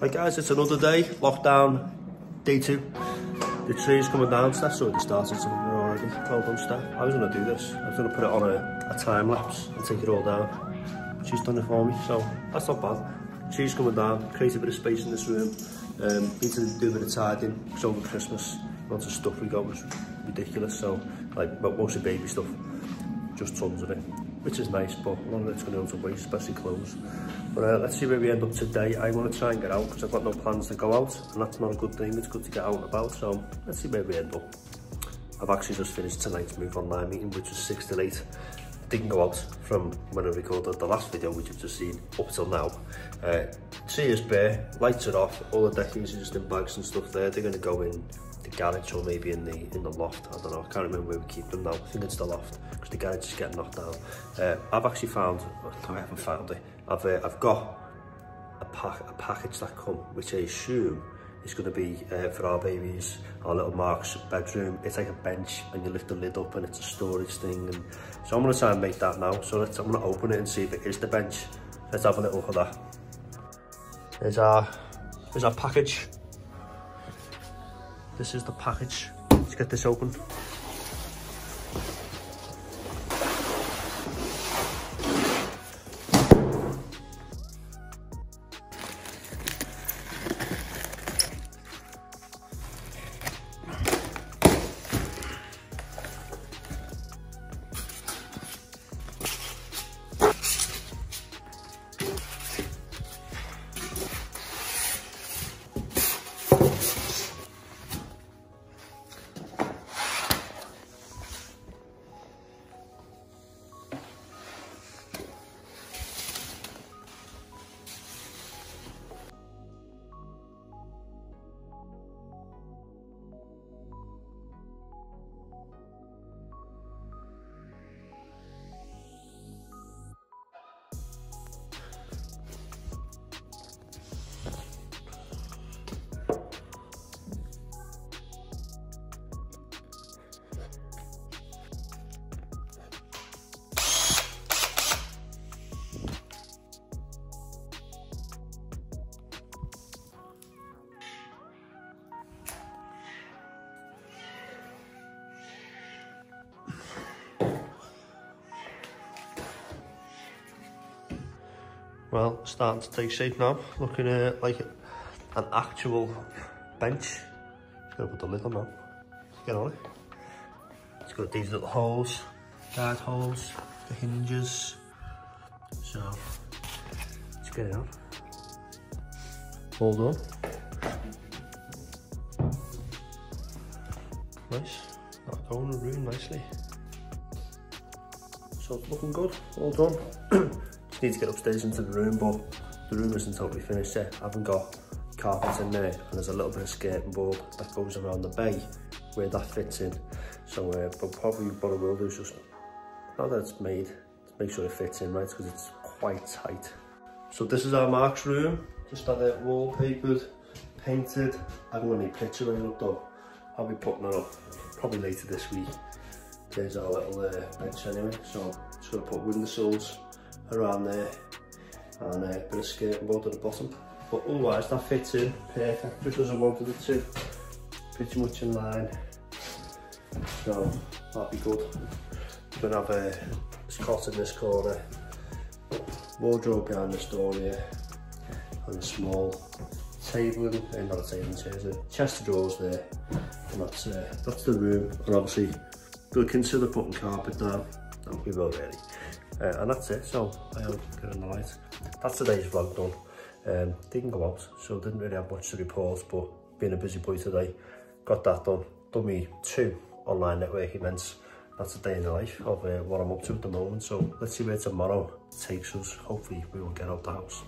Right guys, it's another day, lockdown, day two. The tree's coming down, so that's already started something already, well done Steph. I was gonna do this, I was gonna put it on a, a time lapse and take it all down. She's done it for me, so that's not bad. Tree's coming down, create a bit of space in this room. Um, need to do a bit of tidying, because over Christmas. Lots of stuff we got was ridiculous, so like mostly baby stuff, just tons of it which is nice, but none of it's going to go to waste, especially clothes. But uh, let's see where we end up today. I want to try and get out because I've got no plans to go out, and that's not a good thing. It's good to get out and about, so let's see where we end up. I've actually just finished tonight's Move Online meeting, which was 6 to 8. Didn't go out from when I recorded the last video, which you've just seen, up till now. Uh, see is bare, lights are off, all the deckings are just in bags and stuff there. They're going to go in the garage or maybe in the in the loft. I don't know. I can't remember where we keep them now. I think it's the loft because the garage is getting knocked down. Uh, I've actually found. Oh, I haven't found it. I've uh, I've got a pack a package that come, which I assume is going to be uh, for our babies, our little Mark's bedroom. It's like a bench and you lift the lid up and it's a storage thing. And so I'm going to try and make that now. So let's, I'm going to open it and see if it is the bench. Let's have a little look at that. There's our, there's our package. This is the package. Let's get this open. Well, starting to take shape now. Looking uh, like an actual bench. Just Gotta put the lid on now. Get on it. It's got these little holes, guard holes, the hinges. So, let's get it on. Hold on. Nice. That's going to room nicely. So it's looking good. All done. need to get upstairs into the room, but the room isn't totally finished yet. I haven't got carpet in there, and there's a little bit of skirting board that goes around the bay where that fits in. So, uh, but probably what I will do is just, now that it's made, to make sure it fits in right, because it's quite tight. So this is our Mark's room, just had it wallpapered, painted. I haven't got any picture in up though. I'll be putting it up probably later this week. There's our little uh, bench anyway, so just gonna put windowsills around there and a bit of skirting board at the bottom. But otherwise that fits in perfect just I wanted it to. Pretty much in line. So that'll be good. We're gonna have uh, a cot in this corner, wardrobe behind this door here, and a small table, and uh, not a table, chairs, a chest of drawers there. And that's, uh, that's the room. And obviously we'll consider putting carpet down. And we will really. Uh, and that's it, so I am they're in the light. That's today's vlog done. Um, didn't go out, so didn't really have much to report, but being a busy boy today, got that done. Done me two online network events. That's a day in the life of uh, what I'm up to at the moment, so let's see where tomorrow takes us. Hopefully we will get out the house.